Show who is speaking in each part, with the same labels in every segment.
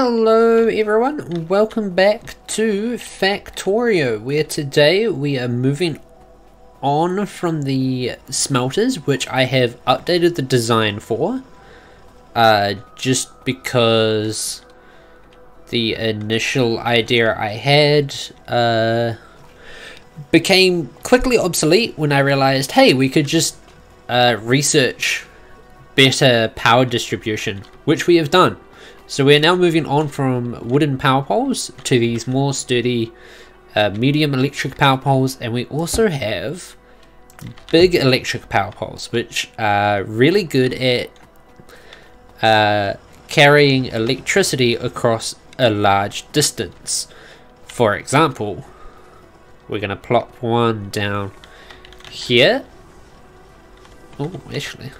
Speaker 1: Hello everyone, welcome back to Factorio, where today we are moving on from the smelters, which I have updated the design for, uh, just because the initial idea I had uh, became quickly obsolete when I realized, hey, we could just uh, research better power distribution, which we have done. So we're now moving on from wooden power poles to these more sturdy uh, medium electric power poles and we also have big electric power poles which are really good at uh, carrying electricity across a large distance. For example, we're going to plop one down here. Oh, actually.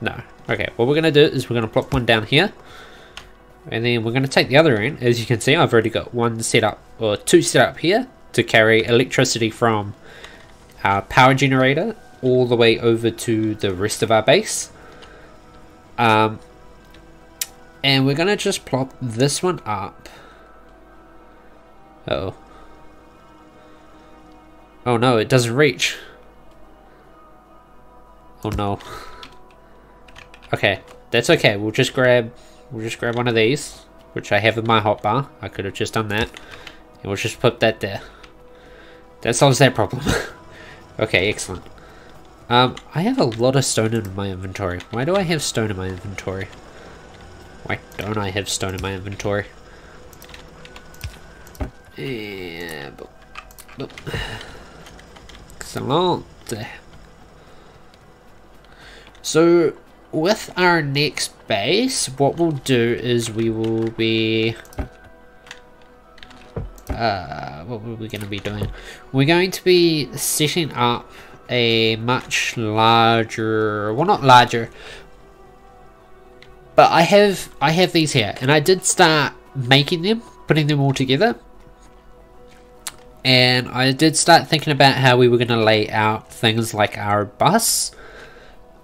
Speaker 1: No, Okay, what we're going to do is we're going to plop one down here. And then we're going to take the other end. As you can see, I've already got one set up, or two set up here, to carry electricity from our power generator all the way over to the rest of our base. Um, and we're going to just plop this one up. Uh oh Oh no, it doesn't reach. Oh no. Okay, that's okay. We'll just grab we'll just grab one of these, which I have in my hotbar. I could have just done that. And we'll just put that there. That solves that problem. okay, excellent. Um, I have a lot of stone in my inventory. Why do I have stone in my inventory? Why don't I have stone in my inventory? Yeah, but, but, excellent. So, with our next base, what we'll do is we will be... Uh, what are we going to be doing? We're going to be setting up a much larger... Well, not larger. But I have, I have these here. And I did start making them, putting them all together. And I did start thinking about how we were going to lay out things like our bus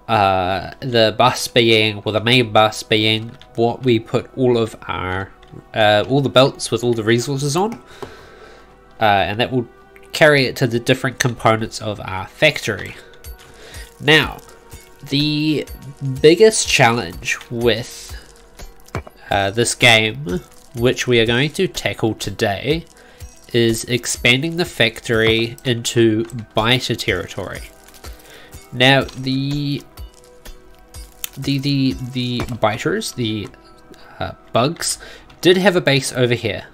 Speaker 1: uh, the bus being, well, the main bus being what we put all of our, uh, all the belts with all the resources on, uh, and that will carry it to the different components of our factory. Now, the biggest challenge with uh, this game, which we are going to tackle today, is expanding the factory into biter territory. Now, the the the the biters, the uh, bugs, did have a base over here,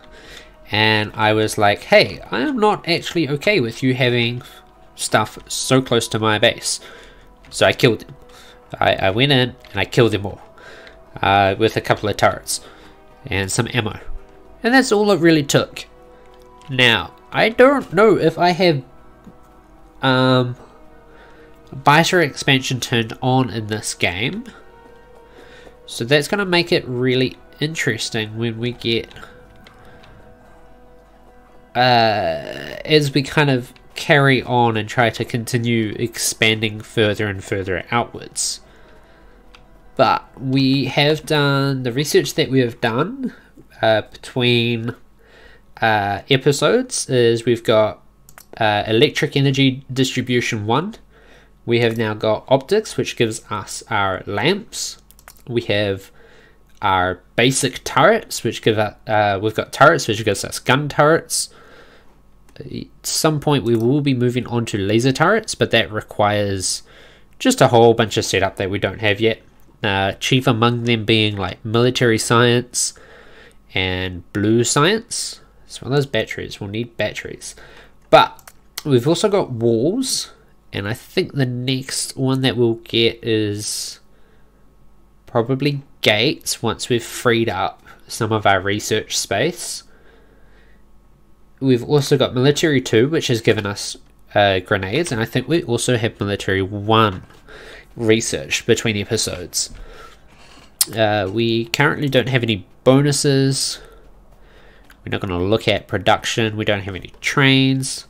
Speaker 1: and I was like, hey, I am not actually okay with you having stuff so close to my base, so I killed them. I, I went in and I killed them all uh, with a couple of turrets and some ammo, and that's all it really took. Now I don't know if I have um biter expansion turned on in this game. So that's going to make it really interesting when we get... Uh, as we kind of carry on and try to continue expanding further and further outwards. But we have done the research that we have done uh, between uh, episodes is we've got uh, electric energy distribution 1 we have now got optics, which gives us our lamps. We have our basic turrets, which give us, uh, we've got turrets, which gives us gun turrets. At some point, we will be moving on to laser turrets, but that requires just a whole bunch of setup that we don't have yet. Uh, chief among them being like military science and blue science. As well as batteries, we'll need batteries. But we've also got walls, and I think the next one that we'll get is probably gates once we've freed up some of our research space. We've also got military 2, which has given us uh, grenades, and I think we also have military 1 research between episodes. Uh, we currently don't have any bonuses. We're not going to look at production. We don't have any trains.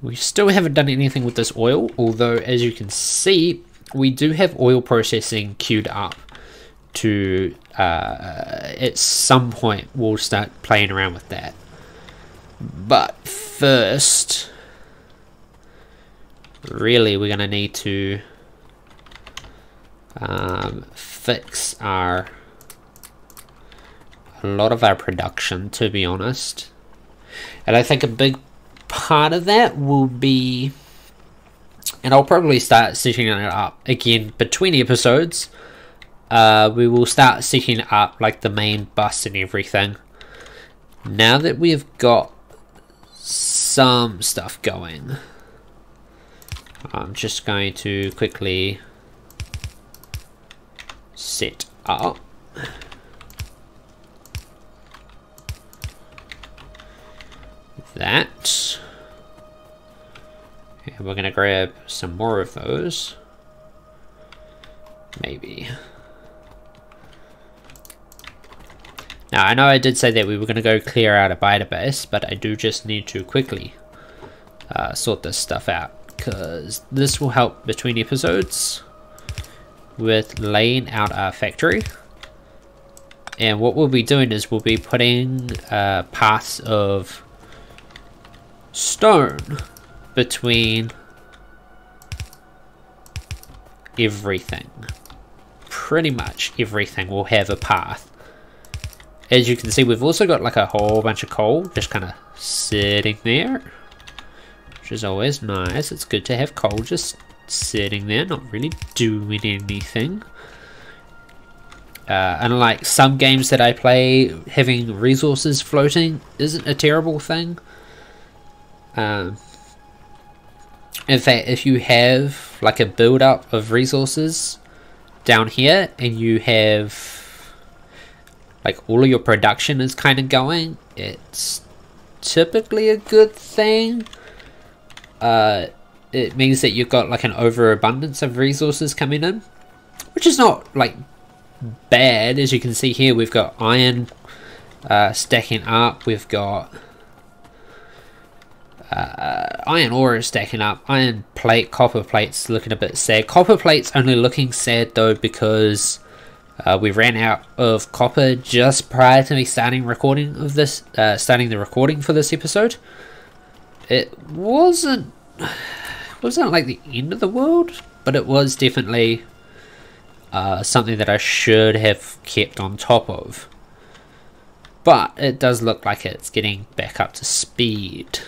Speaker 1: We still haven't done anything with this oil, although as you can see, we do have oil processing queued up. to uh, at some point we'll start playing around with that. But first, really, we're going to need to um, fix our a lot of our production, to be honest. And I think a big part of that will be, and I'll probably start setting it up again between episodes. Uh, we will start setting up like the main bus and everything. Now that we've got some stuff going, I'm just going to quickly set up. That. And we're gonna grab some more of those. Maybe. Now, I know I did say that we were going to go clear out a base, but I do just need to quickly uh, sort this stuff out, because this will help between episodes with laying out our factory. And what we'll be doing is we'll be putting uh, paths of stone between everything. Pretty much everything will have a path. As you can see, we've also got like a whole bunch of coal just kind of sitting there. Which is always nice. It's good to have coal just sitting there, not really doing anything. Uh, unlike some games that I play, having resources floating isn't a terrible thing. Um, in fact, if you have like a build up of resources down here and you have like all of your production is kind of going, it's typically a good thing. Uh, it means that you've got like an overabundance of resources coming in, which is not like bad. As you can see here, we've got iron uh, stacking up, we've got uh, iron ore is stacking up. Iron plate, copper plates looking a bit sad. Copper plates only looking sad though because uh, we ran out of copper just prior to me starting recording of this, uh, starting the recording for this episode. It wasn't wasn't like the end of the world, but it was definitely uh, something that I should have kept on top of. But it does look like it's getting back up to speed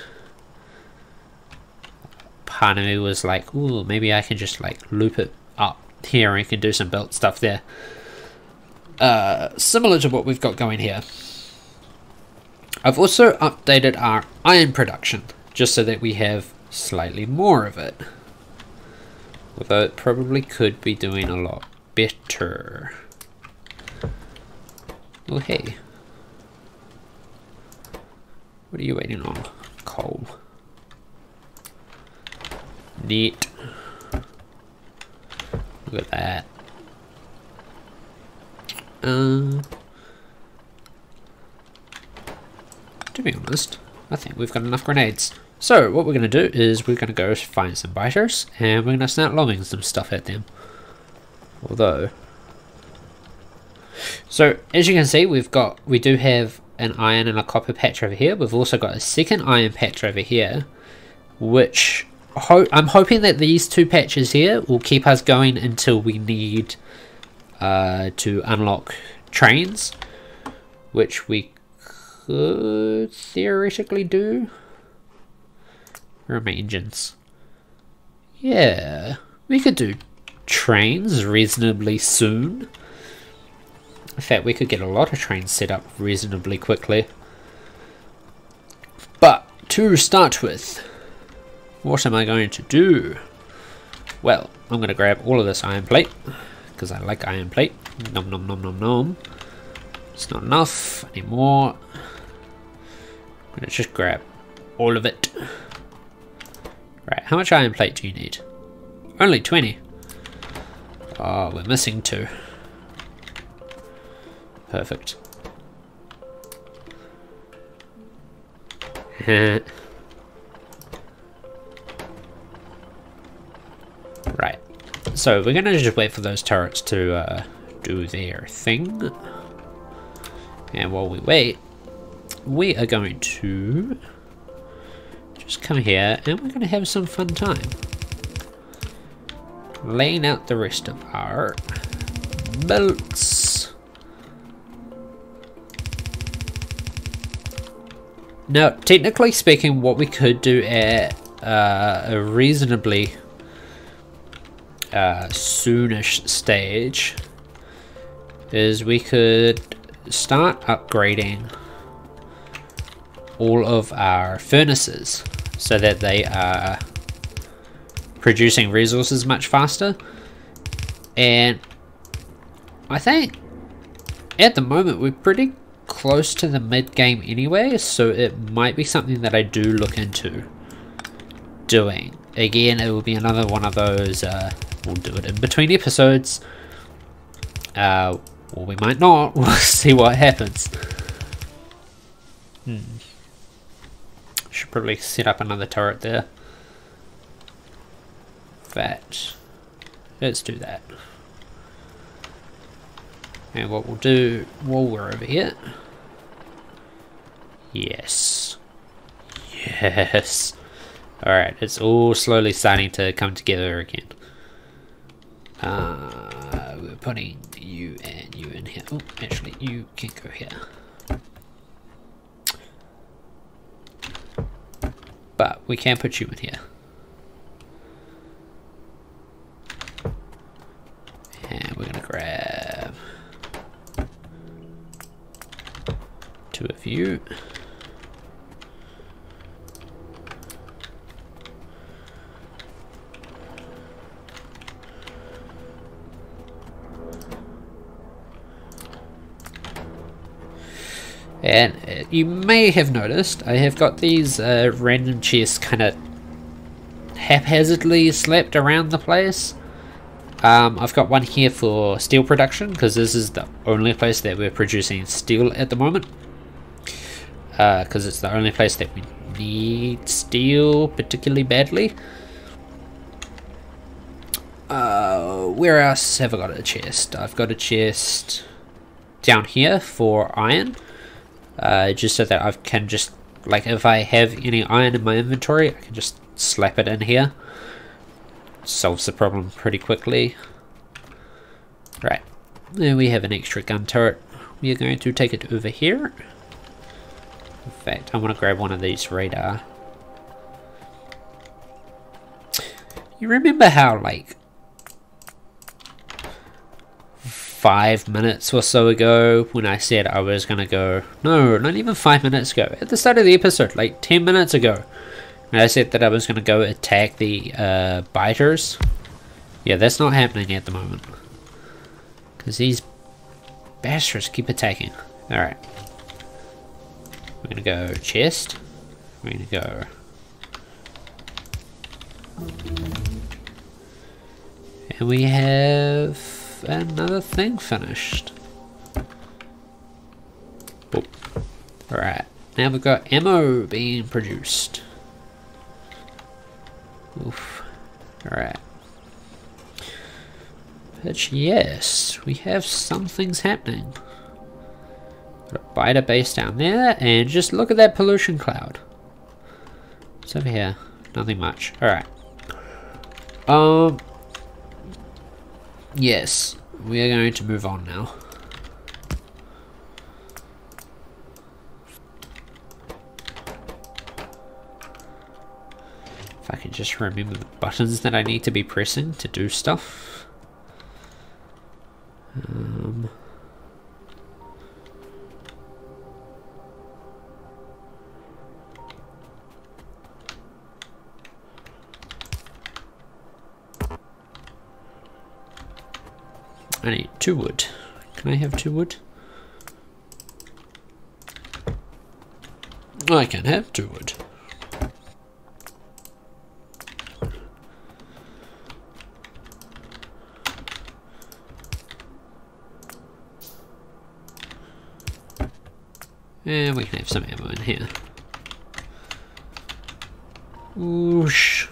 Speaker 1: me was like, ooh, maybe I can just like loop it up here and can do some built stuff there. Uh, similar to what we've got going here. I've also updated our iron production, just so that we have slightly more of it. Although it probably could be doing a lot better. Oh hey. What are you waiting on? Coal. Neat. Look at that. Uh, to be honest, I think we've got enough grenades. So, what we're going to do is we're going to go find some biters, and we're going to start lobbing some stuff at them. Although... So, as you can see, we've got, we do have an iron and a copper patch over here. We've also got a second iron patch over here, which ho I'm hoping that these two patches here will keep us going until we need uh, to unlock trains, which we could theoretically do. Where my engines? Yeah, we could do trains reasonably soon. In fact, we could get a lot of trains set up reasonably quickly. But to start with, what am I going to do? Well, I'm going to grab all of this iron plate, because I like iron plate. Nom nom nom nom nom. It's not enough anymore. I'm going to just grab all of it. Right, how much iron plate do you need? Only 20. Oh, we're missing two. Perfect. So we're going to just wait for those turrets to uh, do their thing. And while we wait, we are going to just come here and we're going to have some fun time. Laying out the rest of our bolts. Now, technically speaking, what we could do at uh, a reasonably uh, soonish stage is we could start upgrading all of our furnaces so that they are producing resources much faster. And I think at the moment we're pretty close to the mid game anyway so it might be something that I do look into doing. Again it will be another one of those uh, we'll do it in between episodes uh, or we might not. We'll see what happens. Hmm. Should probably set up another turret there. That. Let's do that. And what we'll do while we're over here. Yes. Yes. Alright, it's all slowly starting to come together again. Uh, we're putting you and you in here. Oh, actually, you can go here. But we can put you in here. And we're gonna grab two of you. And uh, you may have noticed I have got these uh, random chests kind of haphazardly slapped around the place. Um, I've got one here for steel production because this is the only place that we're producing steel at the moment. Because uh, it's the only place that we need steel particularly badly. Uh, where else have I got a chest? I've got a chest down here for iron uh, just so that I can just, like if I have any iron in my inventory, I can just slap it in here. Solves the problem pretty quickly. Right, then we have an extra gun turret. We are going to take it over here. In fact, I want to grab one of these radar. You remember how, like, five minutes or so ago when I said I was gonna go. No, not even five minutes ago. At the start of the episode, like ten minutes ago, I said that I was gonna go attack the uh, biters. Yeah, that's not happening at the moment. Because these bastards keep attacking. Alright. We're gonna go chest. We're gonna go... And we have another thing finished. Oh. Alright, now we've got ammo being produced. Oof. Alright. But yes, we have some things happening. Got a biter base down there, and just look at that pollution cloud. What's over here? Nothing much. Alright. Um, Yes, we are going to move on now. If I can just remember the buttons that I need to be pressing to do stuff. Um... I need two wood. Can I have two wood? I can have two wood. And we can have some ammo in here. Whoosh.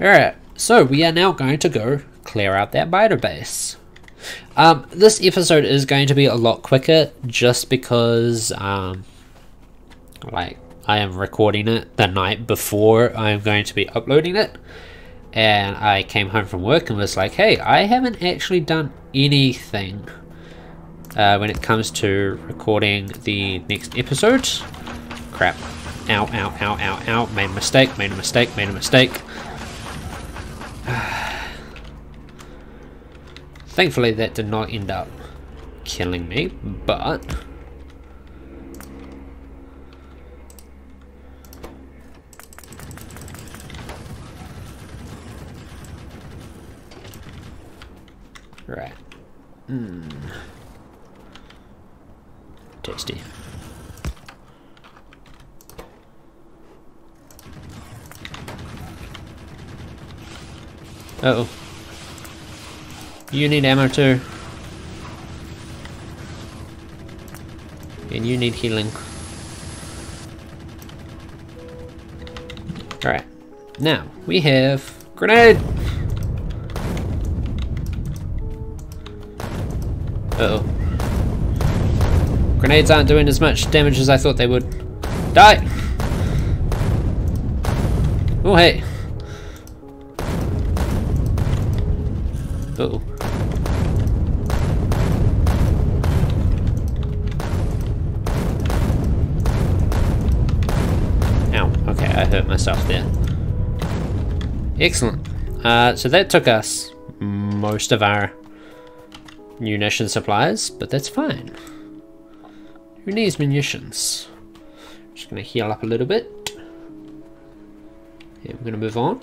Speaker 1: Alright, so we are now going to go clear out that biter base. Um, this episode is going to be a lot quicker just because, um, like, I am recording it the night before I'm going to be uploading it. And I came home from work and was like, hey, I haven't actually done anything uh, when it comes to recording the next episode. Crap. Ow, ow, ow, ow, ow. Made a mistake, made a mistake, made a mistake. Thankfully that did not end up killing me, but... Right. Hmm. Tasty. Uh oh. You need ammo too. And you need healing. Alright. Now, we have grenade! Uh oh Grenades aren't doing as much damage as I thought they would. Die! Oh, hey. Excellent. Uh, so that took us most of our munition supplies, but that's fine. Who needs munitions? Just gonna heal up a little bit. Yeah, we're gonna move on.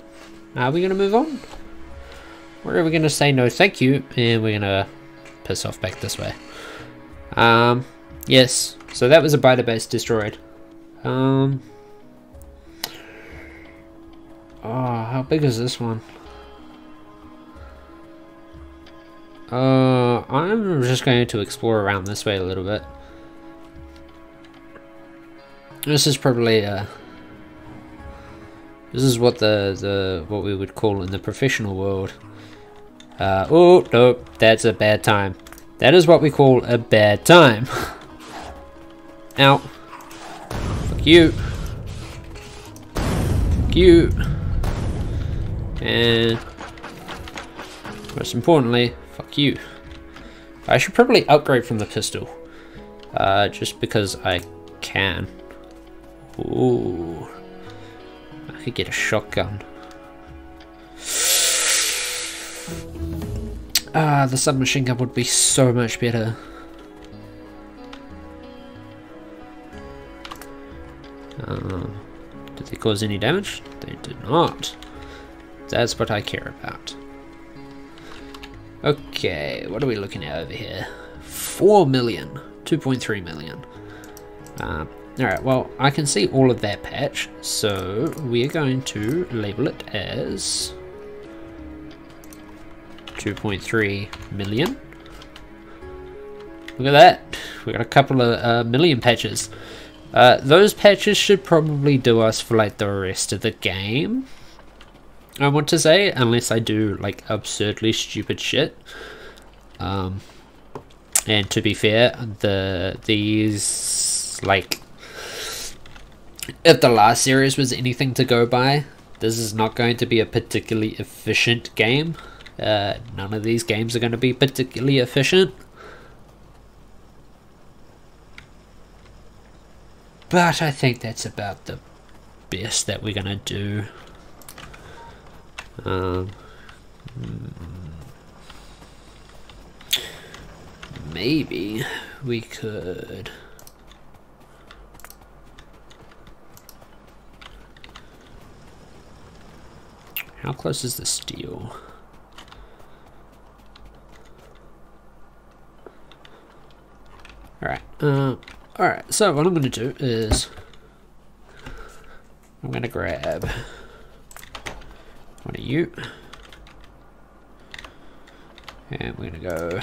Speaker 1: Are we gonna move on? Or are we gonna say no thank you and we're gonna piss off back this way? Um, yes, so that was a biter base destroyed. Um, oh, how big is this one? Uh, I'm just going to explore around this way a little bit. This is probably uh this is what the the what we would call in the professional world. Uh, oh nope, that's a bad time. That is what we call a bad time. Ow. Fuck you. Fuck you. And most importantly, fuck you. I should probably upgrade from the pistol. Uh, just because I can. Ooh. I could get a shotgun. Ah, the submachine gun would be so much better. Um, did they cause any damage? They did not. That's what I care about. Okay, what are we looking at over here? 4 million. 2.3 million. Um, Alright, well, I can see all of that patch, so we're going to label it as 2.3 million. Look at that. We got a couple of uh, million patches. Uh, those patches should probably do us for like the rest of the game. I want to say, unless I do like absurdly stupid shit. Um, and to be fair, the these like if the last series was anything to go by, this is not going to be a particularly efficient game. Uh, none of these games are going to be particularly efficient. But I think that's about the best that we're going to do. Um, maybe we could... How close is the steel? Alright, uh, alright, so what I'm going to do is I'm going to grab one of you. And we're going to go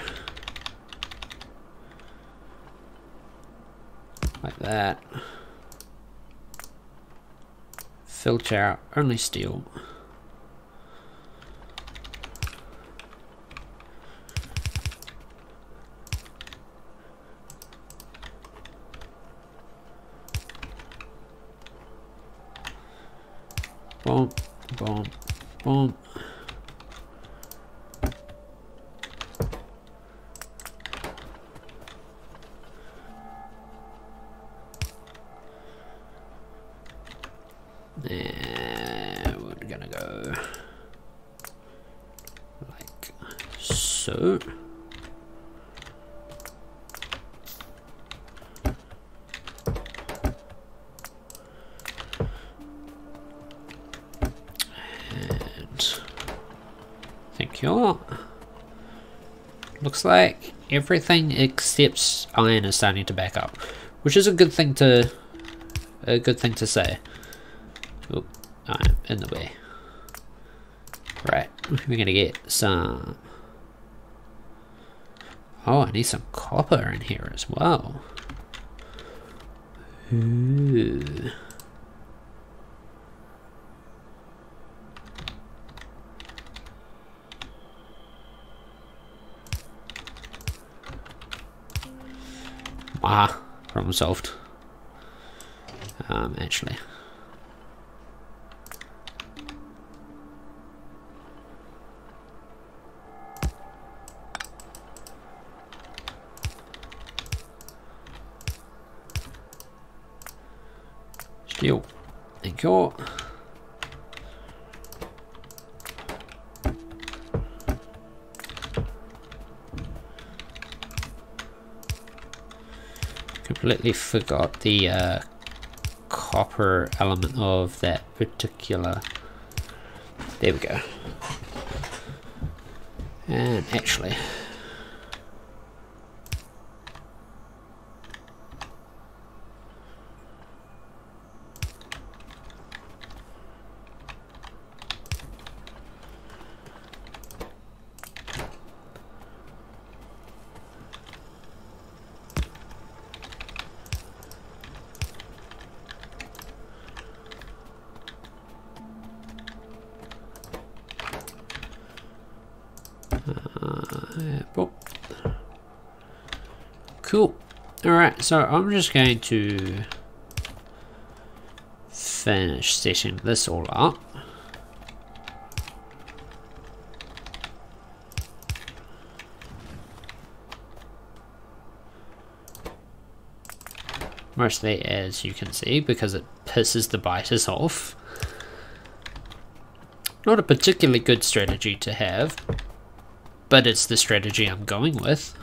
Speaker 1: like that. Filter out only steel. Boom, boom, there, Looks like everything except iron is starting to back up, which is a good thing to a good thing to say. Oh, I'm in the way. Right, we're gonna get some. Oh, I need some copper in here as well. Ooh. Ah, problem solved. Um, actually. Steel. Thank you. Completely forgot the uh, copper element of that particular. There we go. And actually, Oh. Cool. Alright, so I'm just going to finish setting this all up. Mostly as you can see because it pisses the biters off. Not a particularly good strategy to have, but it's the strategy I'm going with.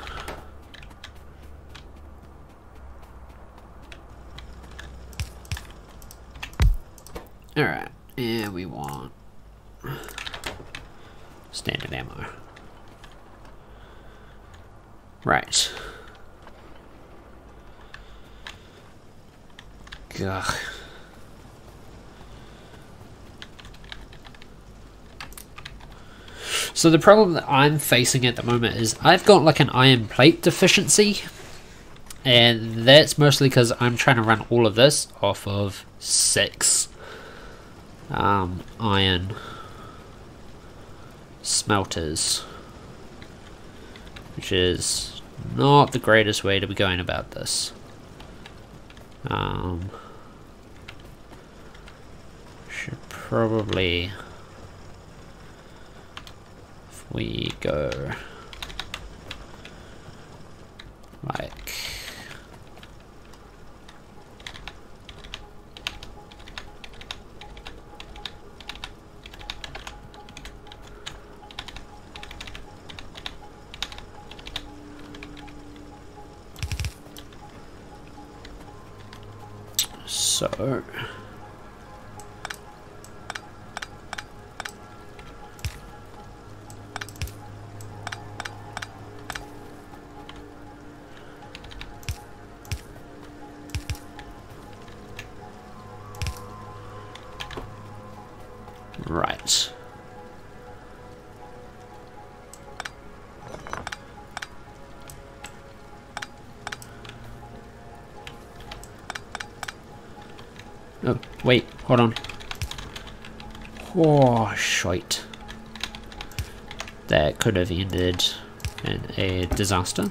Speaker 1: Alright, and we want standard ammo. Right. Gah. So the problem that I'm facing at the moment is I've got like an iron plate deficiency. And that's mostly because I'm trying to run all of this off of 6 um, iron smelters. Which is not the greatest way to be going about this. Um, should probably we go. Like so Right. Oh, wait, hold on. Oh, shite. That could have ended in a disaster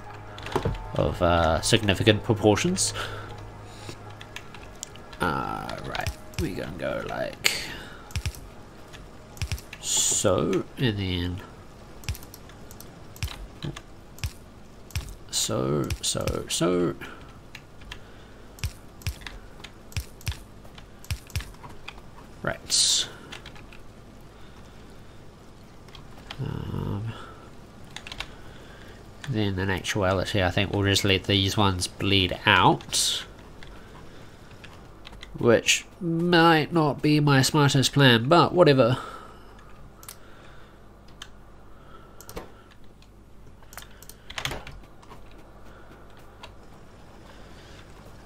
Speaker 1: of uh, significant proportions. Uh, right, we gonna go like so, and then so, so, so. Right. Um, then in actuality, I think we'll just let these ones bleed out. Which might not be my smartest plan, but whatever.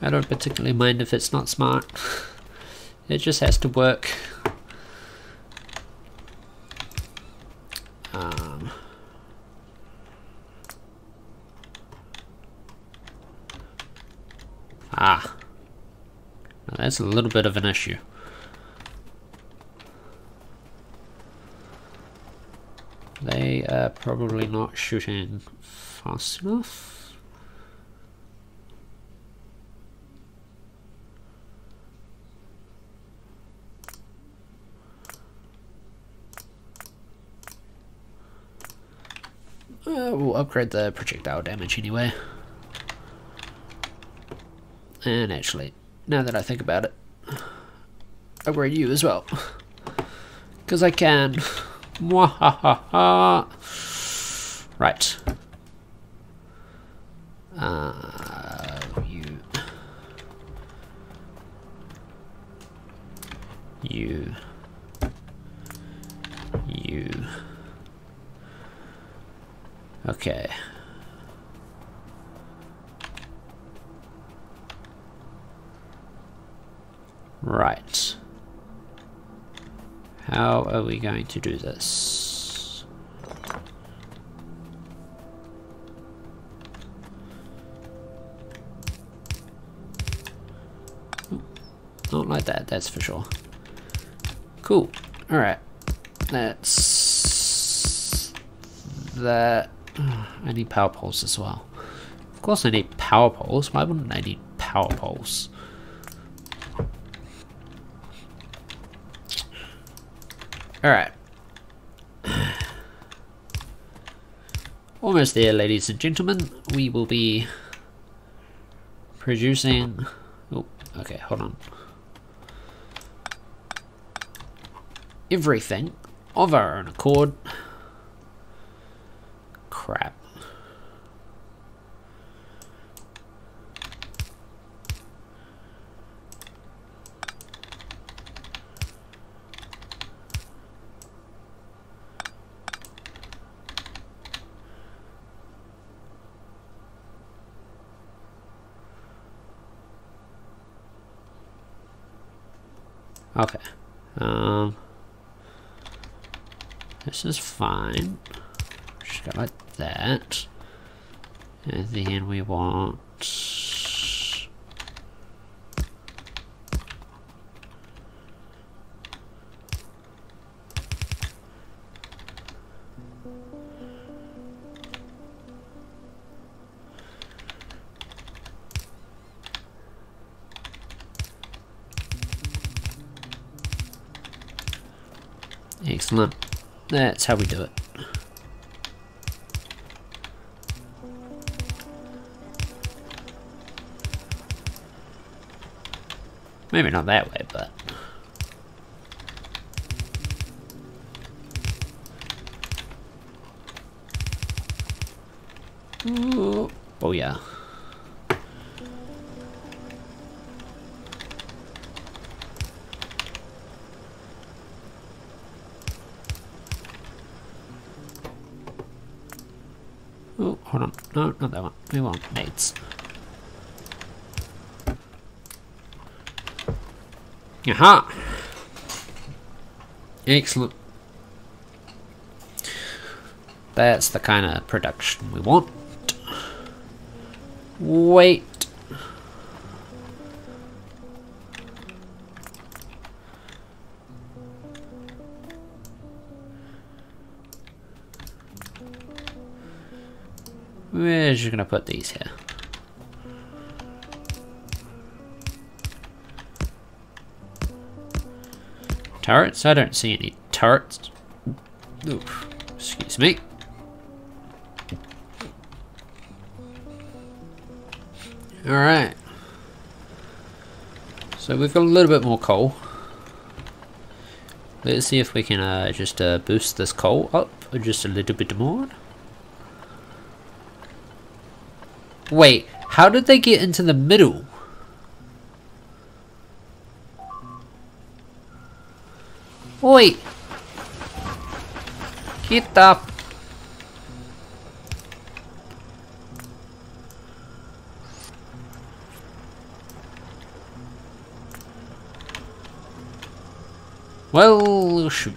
Speaker 1: I don't particularly mind if it's not smart. It just has to work. Um, ah. that's a little bit of an issue. They are probably not shooting fast enough. Uh, we'll upgrade the projectile damage anyway. And actually, now that I think about it, upgrade you as well. Because I can. Mwahaha. Right. Uh, you. You. You. Okay. Right. How are we going to do this? not like that, that's for sure. Cool. Alright. That's... That... I need power poles as well. Of course I need power poles. Why wouldn't I need power poles? Alright. Almost there, ladies and gentlemen. We will be producing... Oh, okay, hold on. Everything of our own accord. Crap. Okay. Um, this is fine. Just go like that. And then we want... That's how we do it. Maybe not that way, but... Oh yeah. Hold on. No, not that one. We want nades. Aha! Excellent. That's the kind of production we want. Wait. We're just gonna put these here. Turrets? I don't see any turrets. Oof. Excuse me. Alright. So we've got a little bit more coal. Let's see if we can uh, just uh, boost this coal up just a little bit more. Wait, how did they get into the middle? Wait. Get up. Well, shoot.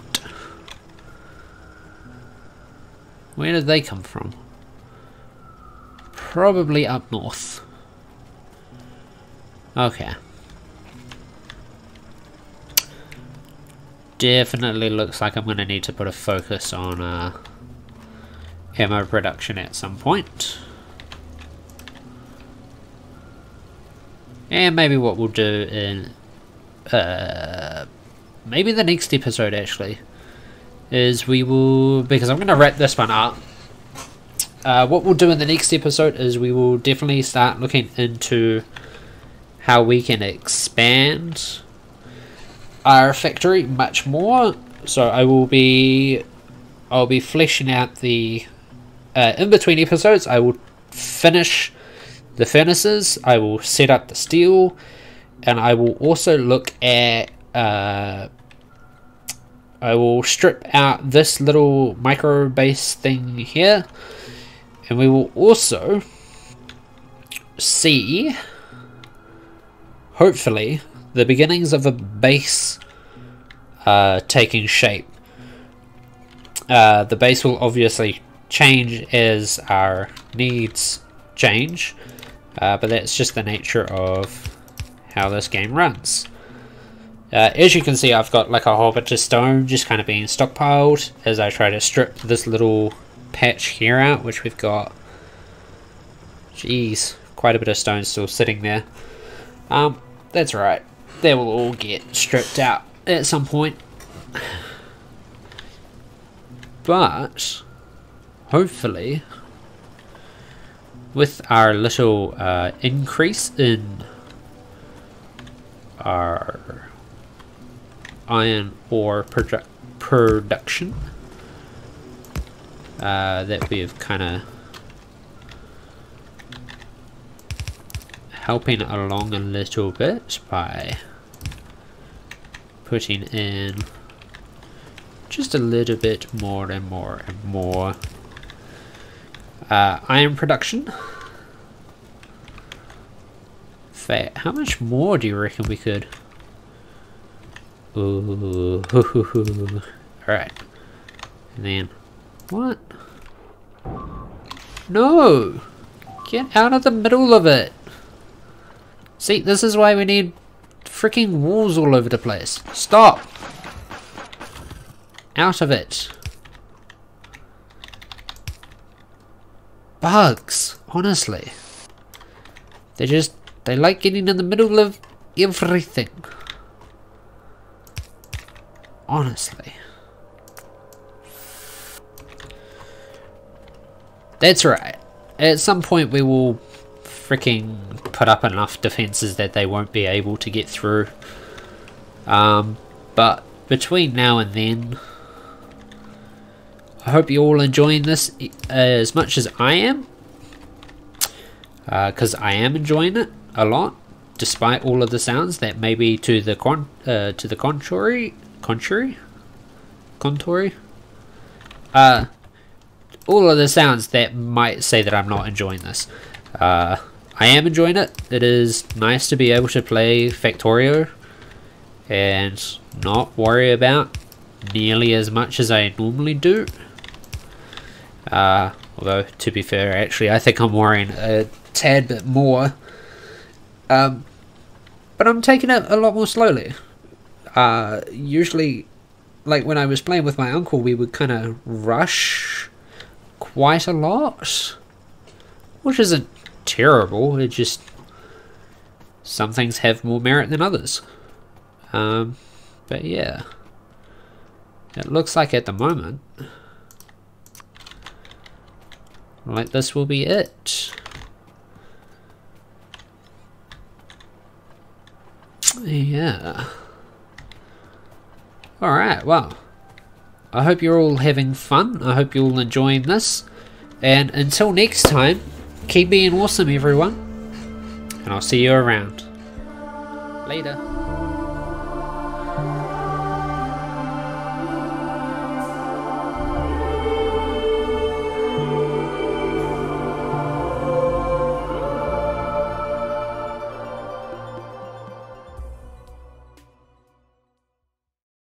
Speaker 1: Where did they come from? Probably up north. Okay. Definitely looks like I'm going to need to put a focus on uh, ammo production at some point. And maybe what we'll do in... Uh, maybe the next episode actually is we will because I'm going to wrap this one up uh, what we'll do in the next episode is we will definitely start looking into how we can expand our factory much more. So I will be I'll be fleshing out the uh, in between episodes. I will finish the furnaces. I will set up the steel. And I will also look at uh, I will strip out this little micro base thing here and we will also see hopefully the beginnings of a base uh, taking shape. Uh, the base will obviously change as our needs change, uh, but that's just the nature of how this game runs. Uh, as you can see, I've got like a whole bunch of stone just kind of being stockpiled as I try to strip this little patch here out, which we've got, jeez, quite a bit of stone still sitting there. Um, that's right. They will all get stripped out at some point. But, hopefully, with our little uh, increase in our iron ore produ production uh, that we've kind of helping along a little bit by putting in just a little bit more and more and more uh, iron production. How much more do you reckon we could? Ooh. Alright. And then, what? No! Get out of the middle of it! See, this is why we need freaking walls all over the place. Stop! Out of it. Bugs, honestly. They just, they like getting in the middle of everything. Honestly. That's right. At some point we will freaking put up enough defenses that they won't be able to get through. Um, but between now and then, I hope you're all enjoying this as much as I am. Because uh, I am enjoying it a lot, despite all of the sounds that may be to the con uh, to the contrary Contrary? Contory? Uh, all of the sounds that might say that I'm not enjoying this. Uh, I am enjoying it. It is nice to be able to play Factorio and not worry about nearly as much as I normally do. Uh, although, to be fair, actually, I think I'm worrying a tad bit more. Um, but I'm taking it a lot more slowly uh, usually, like when I was playing with my uncle, we would kind of rush quite a lot. Which isn't terrible, it just... Some things have more merit than others. Um, but yeah. It looks like at the moment... Like this will be it. Yeah. Alright, well... I hope you're all having fun. I hope you're all enjoying this. And until next time, keep being awesome, everyone. And I'll see you around. Later.